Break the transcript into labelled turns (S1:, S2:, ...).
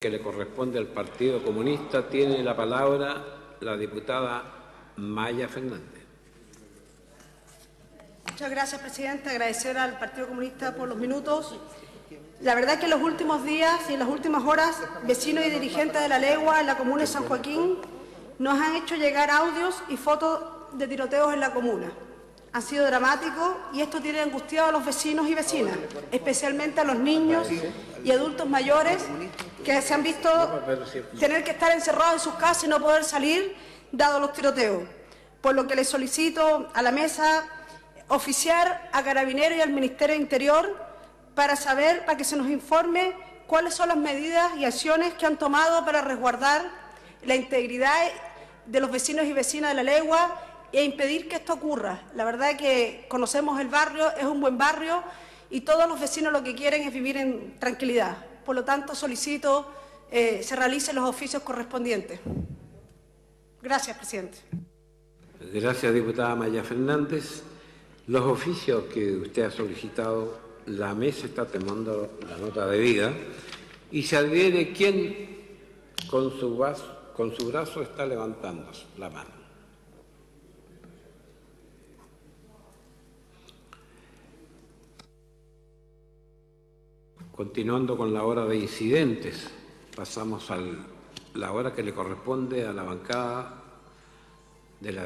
S1: que le corresponde al Partido Comunista, tiene la palabra la diputada Maya Fernández.
S2: Muchas gracias, presidente. Agradecer al Partido Comunista por los minutos. La verdad es que en los últimos días y en las últimas horas, vecinos y dirigentes de la Legua en la comuna de San Joaquín nos han hecho llegar audios y fotos de tiroteos en la comuna. Han sido dramáticos y esto tiene angustiado a los vecinos y vecinas, especialmente a los niños y adultos mayores que se han visto tener que estar encerrados en sus casas y no poder salir dado los tiroteos. Por lo que le solicito a la mesa oficiar a Carabineros y al Ministerio de Interior para saber, para que se nos informe cuáles son las medidas y acciones que han tomado para resguardar la integridad de los vecinos y vecinas de la legua e impedir que esto ocurra. La verdad es que conocemos el barrio, es un buen barrio y todos los vecinos lo que quieren es vivir en tranquilidad. Por lo tanto, solicito eh, se realicen los oficios correspondientes. Gracias, presidente.
S1: Gracias, diputada Maya Fernández. Los oficios que usted ha solicitado, la mesa está tomando la nota de vida y se adhiere quién con su, con su brazo está levantando la mano. Continuando con la hora de incidentes, pasamos a la hora que le corresponde a la bancada de la